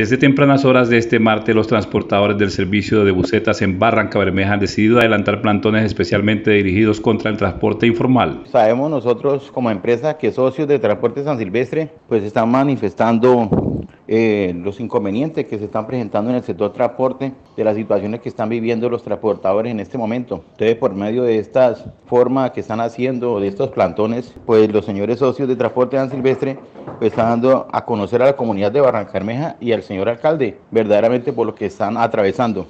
Desde tempranas horas de este martes, los transportadores del servicio de bucetas en Barranca Bermeja han decidido adelantar plantones especialmente dirigidos contra el transporte informal. Sabemos nosotros como empresa que socios de Transporte San Silvestre pues están manifestando eh, los inconvenientes que se están presentando en el sector transporte, de las situaciones que están viviendo los transportadores en este momento. Entonces, por medio de estas formas que están haciendo, de estos plantones, pues los señores socios de Transporte San Silvestre pues, están dando a conocer a la comunidad de Barranca y al señor alcalde, verdaderamente por lo que están atravesando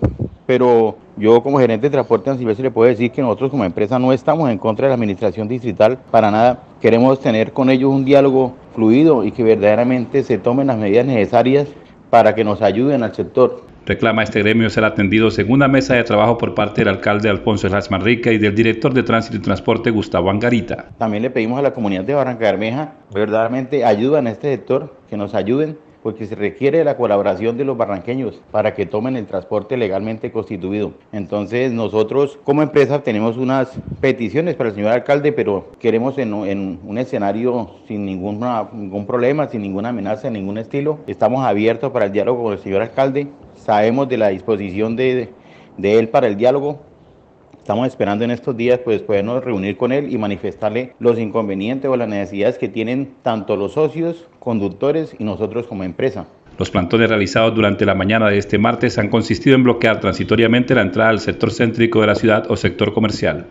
pero yo como gerente de transporte en Silvestre le puedo decir que nosotros como empresa no estamos en contra de la administración distrital para nada. Queremos tener con ellos un diálogo fluido y que verdaderamente se tomen las medidas necesarias para que nos ayuden al sector. Reclama este gremio ser atendido según una mesa de trabajo por parte del alcalde Alfonso Hernández Manrique y del director de Tránsito y Transporte Gustavo Angarita. También le pedimos a la comunidad de Barranca Bermeja verdaderamente ayuda en este sector, que nos ayuden porque se requiere la colaboración de los barranqueños para que tomen el transporte legalmente constituido. Entonces nosotros como empresa tenemos unas peticiones para el señor alcalde, pero queremos en, un escenario sin ninguna, ningún problema, sin ninguna amenaza, en ningún estilo. Estamos abiertos para el diálogo con el señor alcalde, sabemos de la disposición de, de él para el diálogo, Estamos esperando en estos días pues podernos reunir con él y manifestarle los inconvenientes o las necesidades que tienen tanto los socios, conductores y nosotros como empresa. Los plantones realizados durante la mañana de este martes han consistido en bloquear transitoriamente la entrada al sector céntrico de la ciudad o sector comercial.